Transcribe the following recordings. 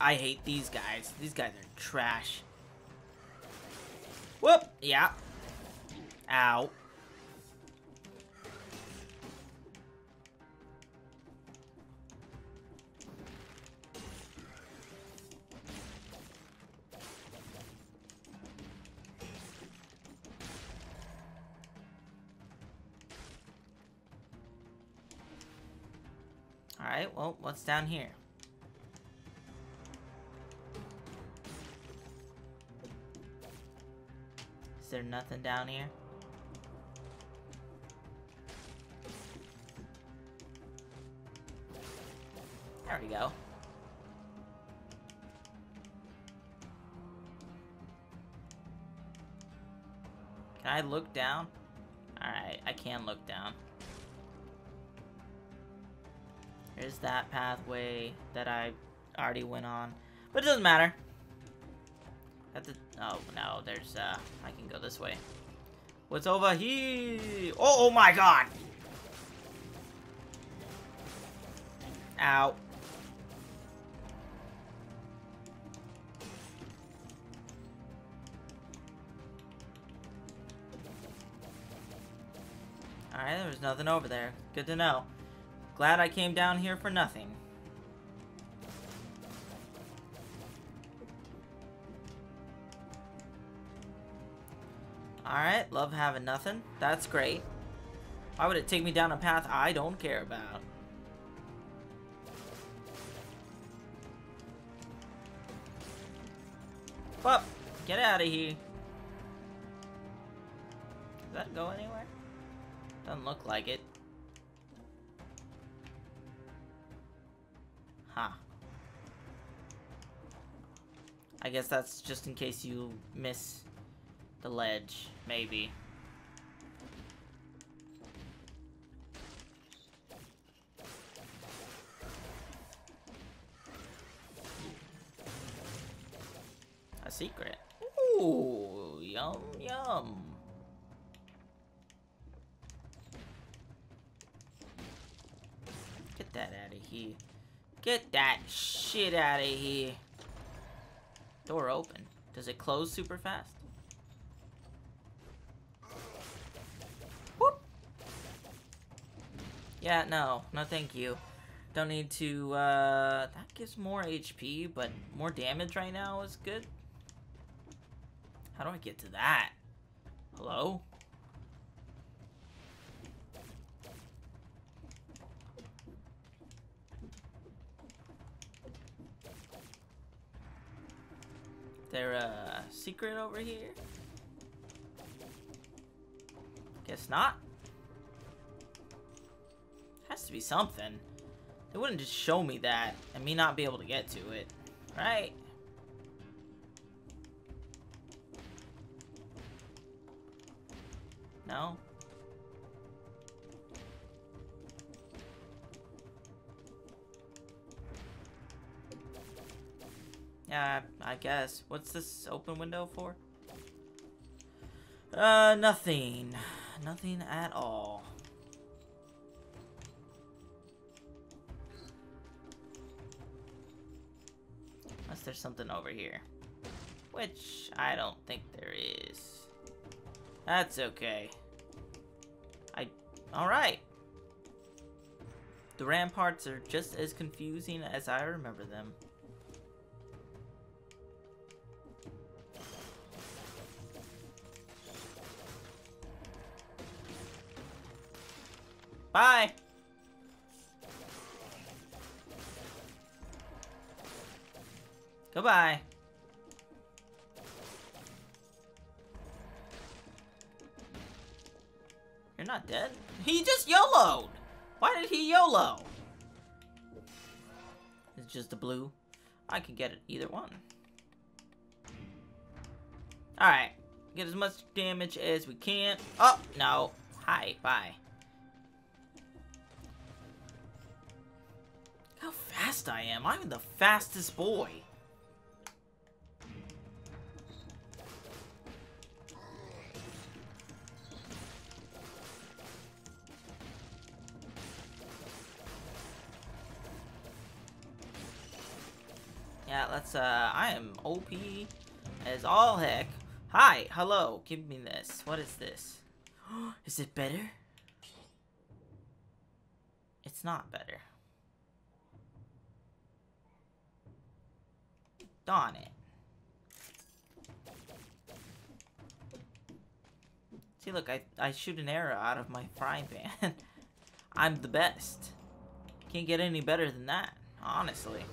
I hate these guys. These guys are trash. Whoop! Yeah. Ow. Alright, well, what's down here? There nothing down here? There we go. Can I look down? Alright, I can look down. There's that pathway that I already went on. But it doesn't matter. Oh no, there's uh I can go this way. What's over here? Oh, oh my god! Ow. Alright, there was nothing over there. Good to know. Glad I came down here for nothing. Alright, love having nothing. That's great. Why would it take me down a path I don't care about? Up! Get out of here. Does that go anywhere? Doesn't look like it. Huh. I guess that's just in case you miss the ledge, maybe. A secret. Ooh, yum, yum. Get that out of here. Get that shit out of here. Door open. Does it close super fast? Yeah, no. No thank you. Don't need to, uh... That gives more HP, but more damage right now is good. How do I get to that? Hello? there a secret over here? Guess not. Has to be something. They wouldn't just show me that and me not be able to get to it, right? No? Yeah, I guess. What's this open window for? Uh, nothing. Nothing at all. Unless there's something over here. Which, I don't think there is. That's okay. I... Alright. The ramparts are just as confusing as I remember them. Bye! Goodbye. You're not dead? He just YOLO'd! Why did he YOLO? It's just the blue. I can get it either one. Alright. Get as much damage as we can. Oh, no. Hi, bye. How fast I am. I'm the fastest boy. Yeah, let's, uh, I am OP as all heck. Hi, hello, give me this. What is this? is it better? It's not better. Darn it. See, look, I, I shoot an arrow out of my frying pan. I'm the best. Can't get any better than that, honestly.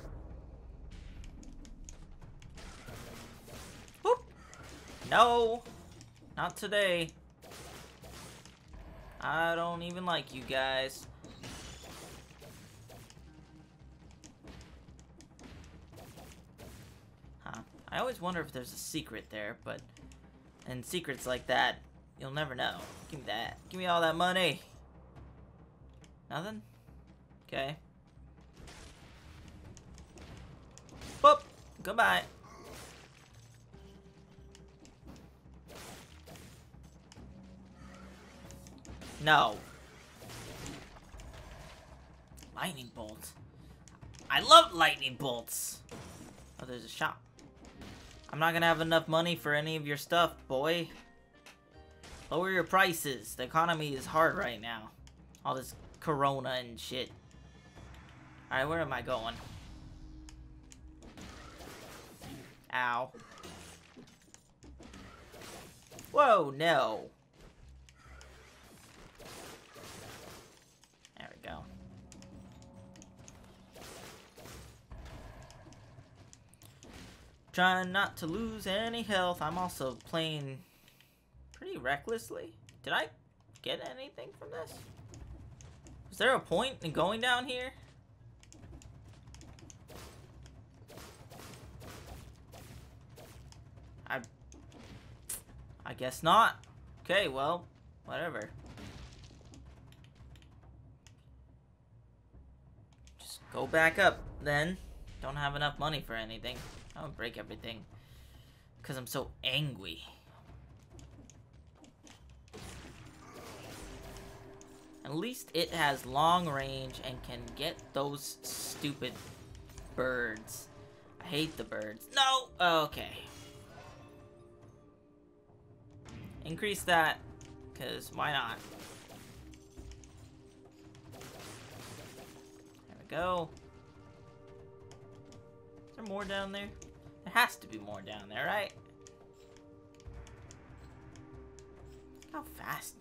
No! Not today. I don't even like you guys. Huh. I always wonder if there's a secret there, but... And secrets like that, You'll never know. Give me that. Give me all that money. Nothing? Okay. Boop! Goodbye. No. Lightning bolts. I love lightning bolts. Oh, there's a shop. I'm not gonna have enough money for any of your stuff, boy. Lower your prices. The economy is hard right now. All this corona and shit. Alright, where am I going? Ow. Whoa, no. Trying not to lose any health. I'm also playing pretty recklessly. Did I get anything from this? Is there a point in going down here? I... I guess not. Okay, well, whatever. Just go back up, then. Don't have enough money for anything. I'll break everything. Because I'm so angry. At least it has long range and can get those stupid birds. I hate the birds. No! Okay. Increase that, because why not? There we go. Is there more down there? There has to be more down there, right? How fast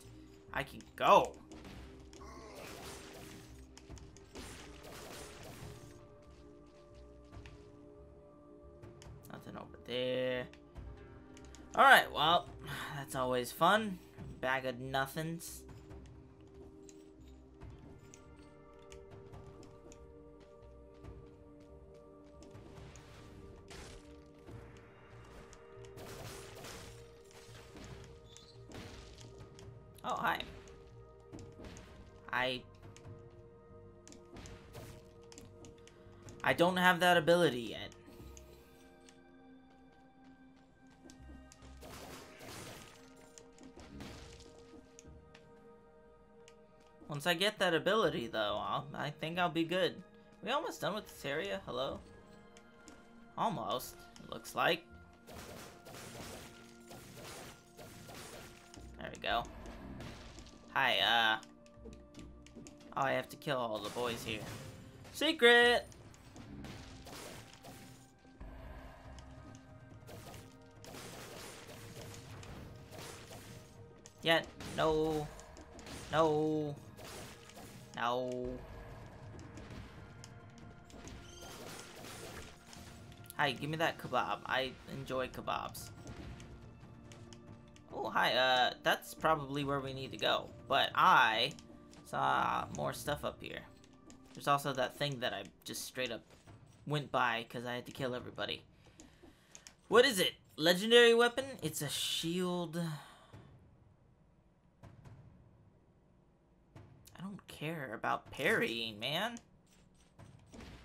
I can go. Nothing over there. Alright, well, that's always fun. Bag of nothings. Oh, hi. I... I don't have that ability yet. Once I get that ability, though, I'll, I think I'll be good. we almost done with this area? Hello? Almost, looks like. There we go. Hi, uh... Oh, I have to kill all the boys here. Secret! Yet, no. No. No. Hi, give me that kebab. I enjoy kebabs. Oh, hi, uh, that's probably where we need to go. But I saw more stuff up here. There's also that thing that I just straight up went by because I had to kill everybody. What is it? Legendary weapon? It's a shield... I don't care about parrying, man.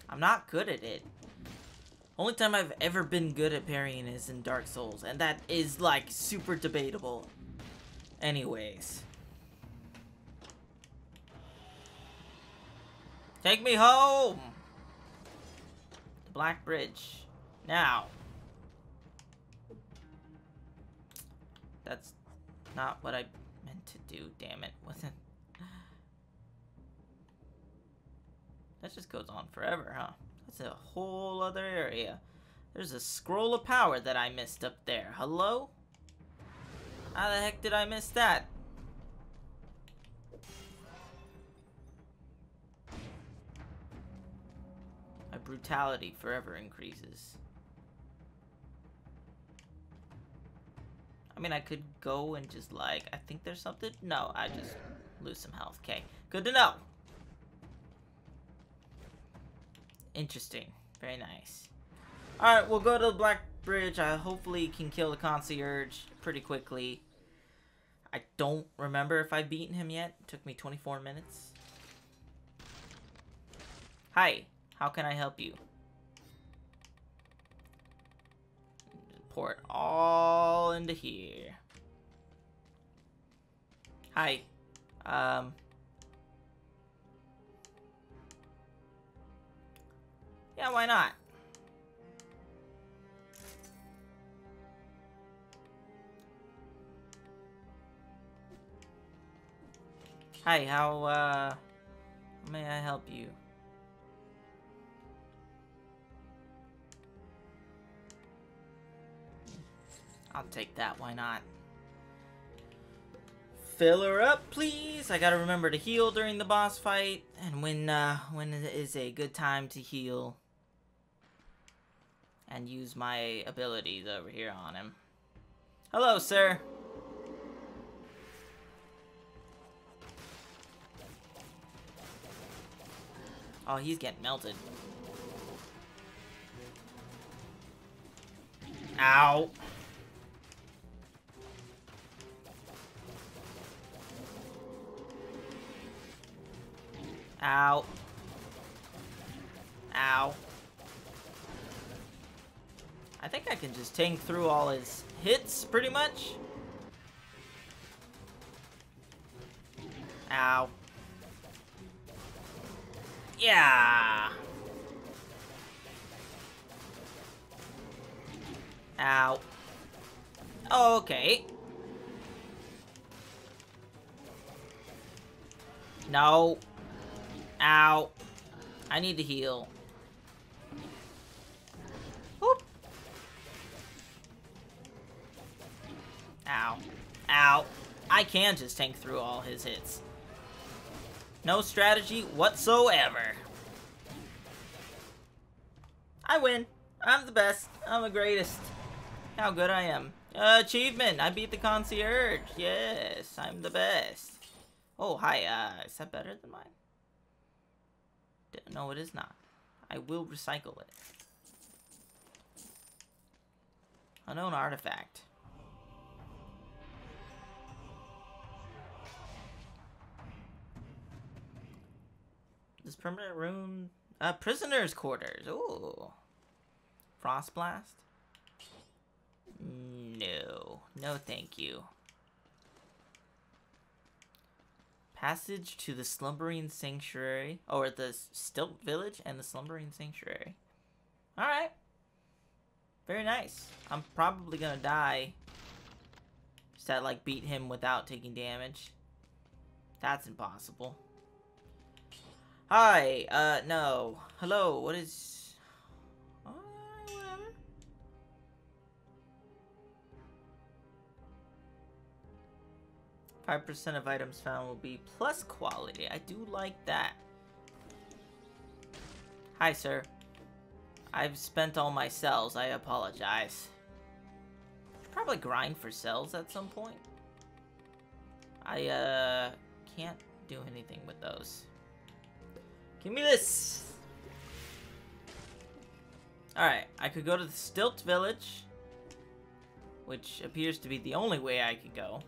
I'm not good at it. Only time I've ever been good at parrying is in Dark Souls, and that is, like, super debatable. Anyways. Take me home! The Black Bridge. Now. That's not what I meant to do, damn it. Wasn't... That just goes on forever, huh? That's a whole other area. There's a scroll of power that I missed up there. Hello? How the heck did I miss that? My brutality forever increases. I mean, I could go and just like, I think there's something. No, I just lose some health. Okay, good to know. Interesting. Very nice. Alright, we'll go to the Black Bridge. I hopefully can kill the concierge pretty quickly. I don't remember if I've beaten him yet. It took me 24 minutes. Hi, how can I help you? Pour it all into here. Hi. Um, Yeah, why not? Hi, how, uh, may I help you? I'll take that, why not? Fill her up, please! I gotta remember to heal during the boss fight, and when, uh, when is a good time to heal and use my abilities over here on him. Hello, sir. Oh, he's getting melted. Ow. Ow. Ow. I think I can just tank through all his hits, pretty much. Ow. Yeah. Ow. Okay. No. Ow. I need to heal. I can just tank through all his hits. No strategy whatsoever. I win. I'm the best. I'm the greatest. How good I am. Achievement. I beat the concierge. Yes, I'm the best. Oh, hi. Uh, is that better than mine? No, it is not. I will recycle it. Unknown artifact. This permanent room... Uh, prisoner's quarters. Ooh. Frost blast? No. No, thank you. Passage to the Slumbering Sanctuary. Or the Stilt Village and the Slumbering Sanctuary. Alright. Very nice. I'm probably gonna die. Just to, like, beat him without taking damage. That's impossible. Hi, uh, no. Hello, what is... Whatever. Five percent of items found will be plus quality. I do like that. Hi, sir. I've spent all my cells. I apologize. Probably grind for cells at some point. I, uh, can't do anything with those. Give me this! Alright, I could go to the Stilt Village, which appears to be the only way I could go.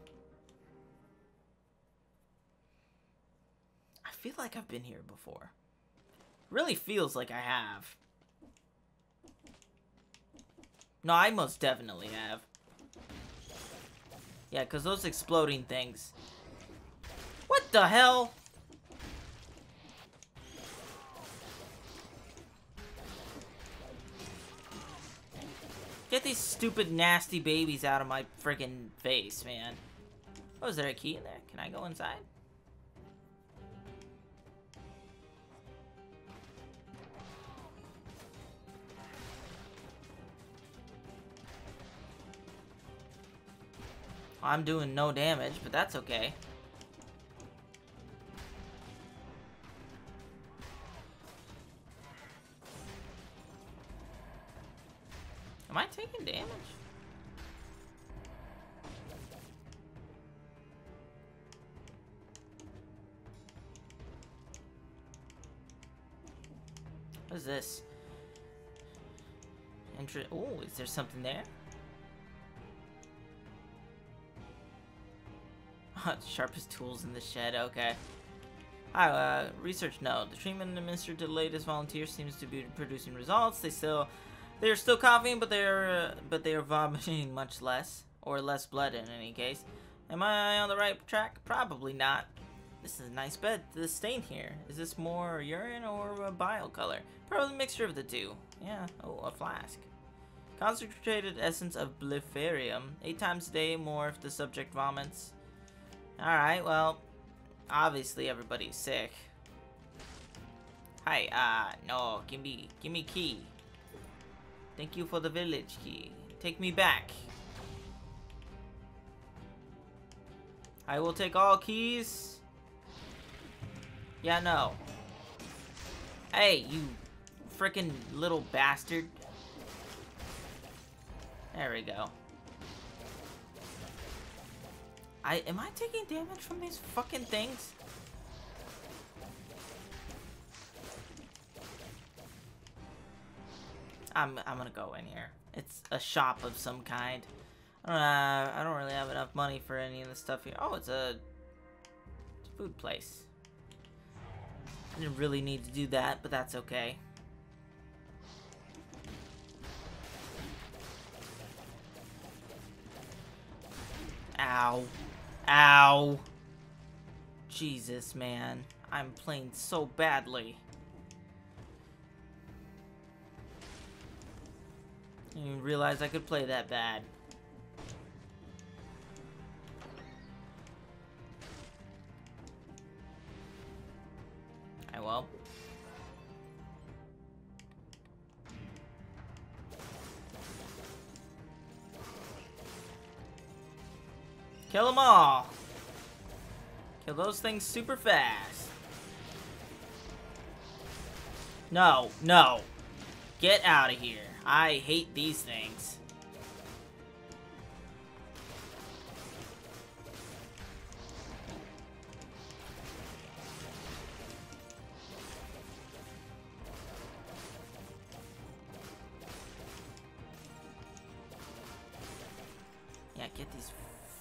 I feel like I've been here before. Really feels like I have. No, I most definitely have. Yeah, because those exploding things. What the hell? Get these stupid, nasty babies out of my freaking face, man. Oh, is there a key in there? Can I go inside? I'm doing no damage, but that's okay. Taking damage? What is this? Inter oh, is there something there? Sharpest tools in the shed, okay. Hi, uh, research note. The treatment administered to the latest volunteer seems to be producing results. They still, they are still coughing, but they are, uh, but they are vomiting much less, or less blood in any case. Am I on the right track? Probably not. This is a nice bed. The stain here. Is this more urine or a bile color? Probably a mixture of the two. Yeah. Oh, a flask. Concentrated essence of blefarium. Eight times a day, more if the subject vomits. Alright, well, obviously everybody's sick. Hi, uh, no, give me, give me key. Thank you for the village key. Take me back. I will take all keys. Yeah, no. Hey, you freaking little bastard. There we go. I am I taking damage from these fucking things? I'm I'm gonna go in here. It's a shop of some kind. I don't I don't really have enough money for any of the stuff here. Oh, it's a food place. I didn't really need to do that, but that's okay. Ow. Ow. Jesus, man. I'm playing so badly. Didn't realize I could play that bad. I well. Kill them all. Kill those things super fast. No, no. Get out of here. I hate these things. Yeah, get these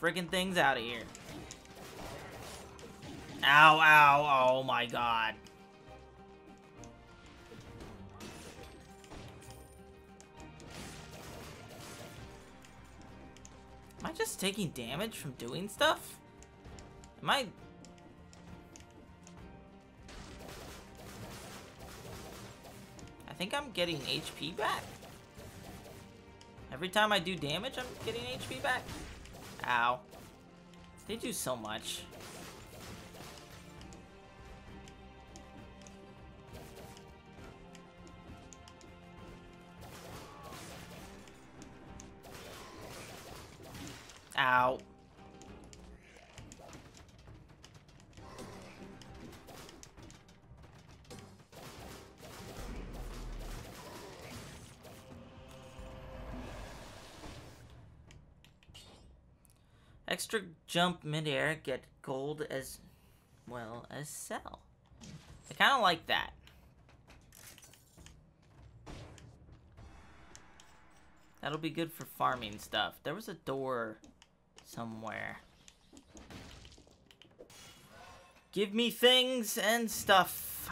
friggin' things out of here. Ow, ow, oh my god. I just taking damage from doing stuff? Am I... I think I'm getting HP back. Every time I do damage, I'm getting HP back. Ow. They do so much. Jump midair, get gold as well as sell. I kind of like that. That'll be good for farming stuff. There was a door somewhere. Give me things and stuff.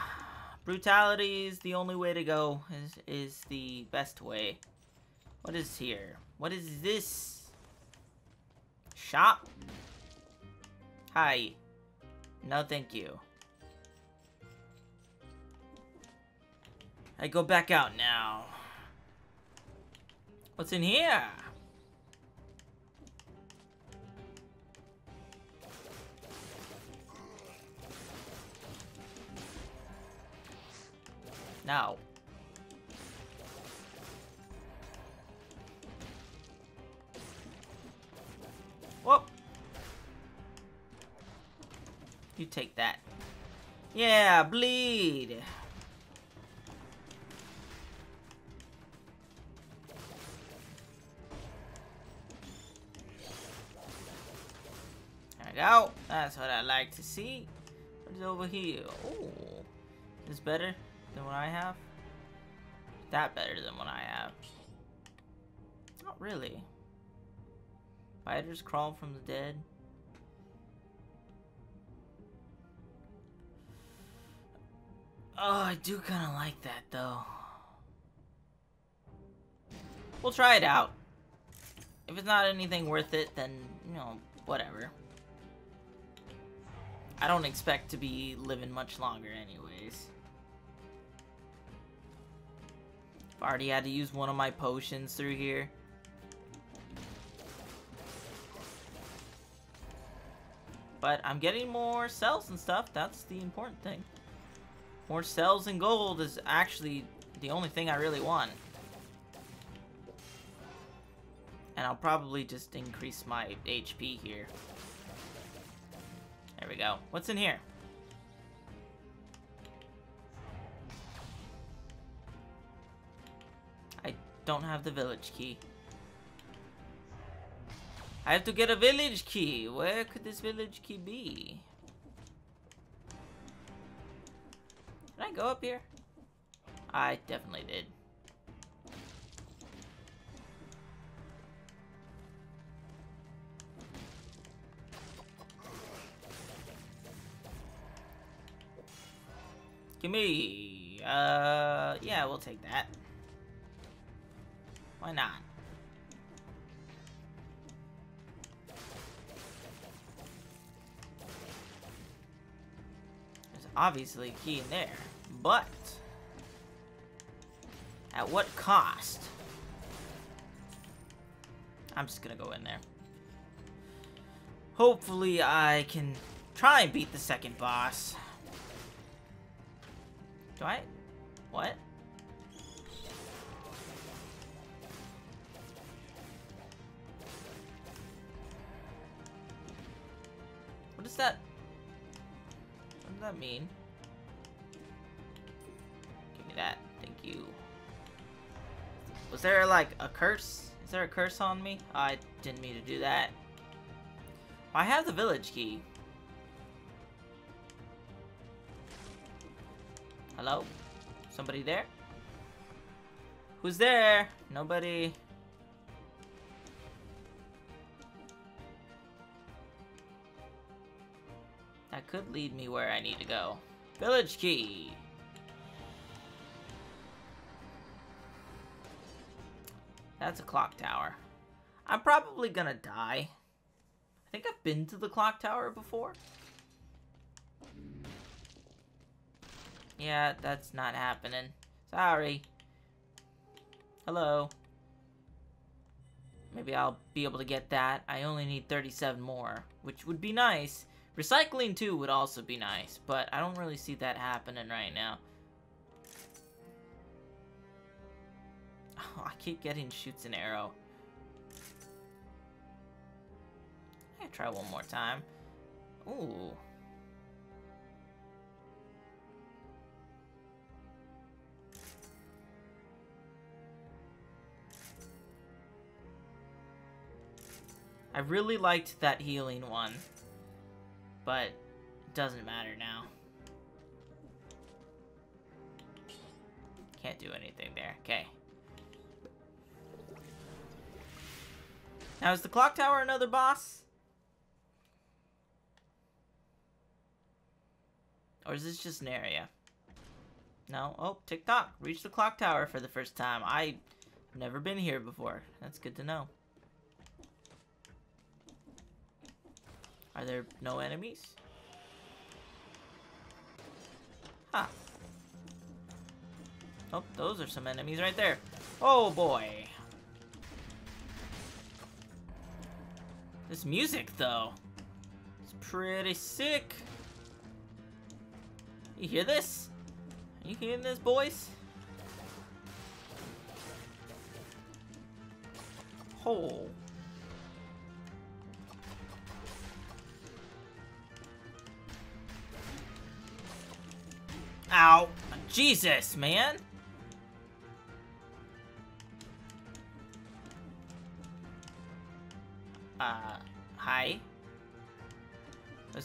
Brutality is the only way to go. Is, is the best way. What is here? What is this? Shop? Hi. No, thank you. I go back out now. What's in here? No. You take that. Yeah, bleed. There we go. That's what I like to see. What is over here? Oh, is better than what I have? That better than what I have? Not really. Spiders crawl from the dead. Oh, I do kind of like that, though. We'll try it out. If it's not anything worth it, then, you know, whatever. I don't expect to be living much longer anyways. I've already had to use one of my potions through here. But I'm getting more cells and stuff. That's the important thing. More cells and gold is actually the only thing I really want. And I'll probably just increase my HP here. There we go. What's in here? I don't have the village key. I have to get a village key. Where could this village key be? I go up here? I definitely did. Give me, uh, yeah, we'll take that. Why not? There's obviously a key in there, but at what cost? I'm just gonna go in there. Hopefully I can try and beat the second boss. Do I? What? What is that? What does that mean? Was there like a curse? Is there a curse on me? I didn't mean to do that. I have the village key. Hello? Somebody there? Who's there? Nobody. That could lead me where I need to go. Village key! That's a clock tower. I'm probably gonna die. I think I've been to the clock tower before. Yeah, that's not happening. Sorry. Hello. Maybe I'll be able to get that. I only need 37 more, which would be nice. Recycling too would also be nice, but I don't really see that happening right now. Oh, I keep getting shoots an arrow. Gonna try one more time. Ooh. I really liked that healing one, but it doesn't matter now. Can't do anything there. Okay. Now, is the clock tower another boss? Or is this just an area? No? Oh, tick-tock. Reach the clock tower for the first time. I've never been here before. That's good to know. Are there no enemies? Huh. Oh, those are some enemies right there. Oh boy. This music, though, it's pretty sick. You hear this? You hearing this, boys? Oh. Ow. Jesus, man.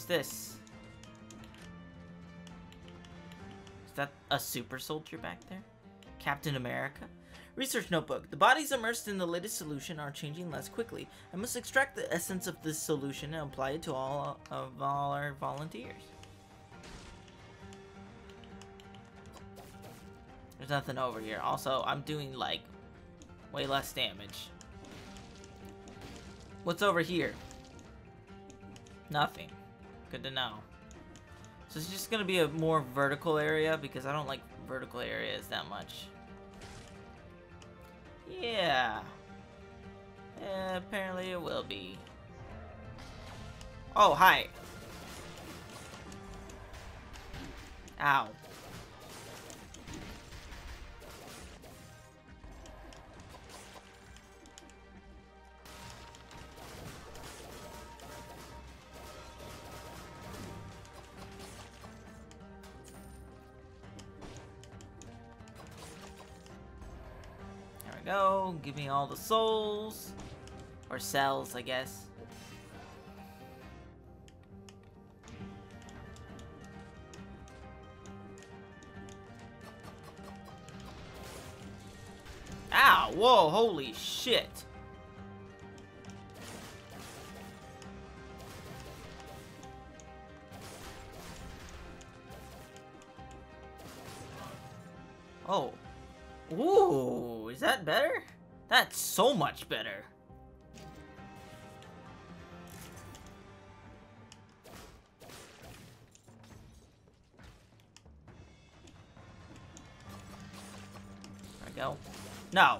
This? Is that a super soldier back there? Captain America? Research notebook. The bodies immersed in the latest solution are changing less quickly. I must extract the essence of this solution and apply it to all of all our volunteers. There's nothing over here. Also, I'm doing, like, way less damage. What's over here? Nothing. Good to know. So it's just gonna be a more vertical area because I don't like vertical areas that much. Yeah. yeah apparently it will be. Oh, hi. Ow. Give me all the souls. Or cells, I guess. Ow! Whoa, holy shit. Oh. Ooh, is that better? That's so much better. There we go. No.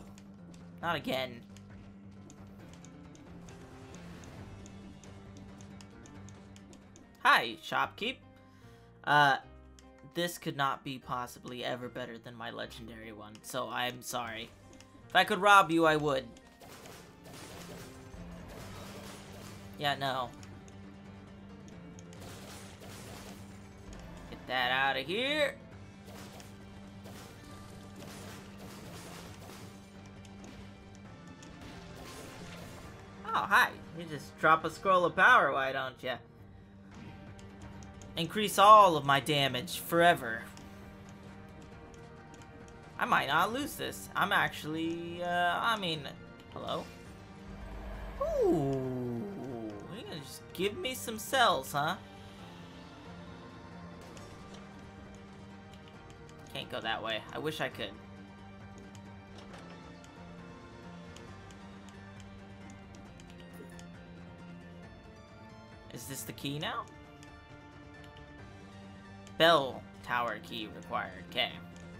Not again. Hi, shopkeep. Uh, this could not be possibly ever better than my legendary one, so I'm sorry. If I could rob you, I would. Yeah, no. Get that out of here. Oh, hi. You just drop a scroll of power, why don't you? Increase all of my damage forever. I might not lose this. I'm actually, uh, I mean, hello? Ooh, you're gonna just give me some cells, huh? Can't go that way. I wish I could. Is this the key now? Bell tower key required. Okay.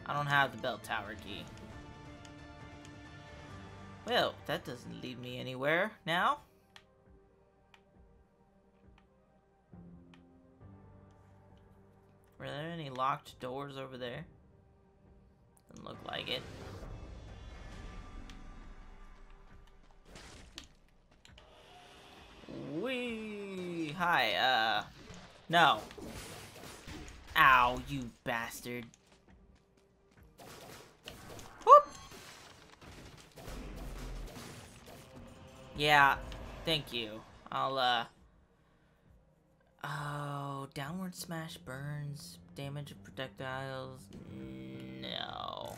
I don't have the bell tower key. Well, that doesn't lead me anywhere now. Were there any locked doors over there? Doesn't look like it. Wee! Hi, uh... No. Ow, you bastard. Yeah, thank you. I'll, uh... Oh, downward smash burns, damage of projectiles. No.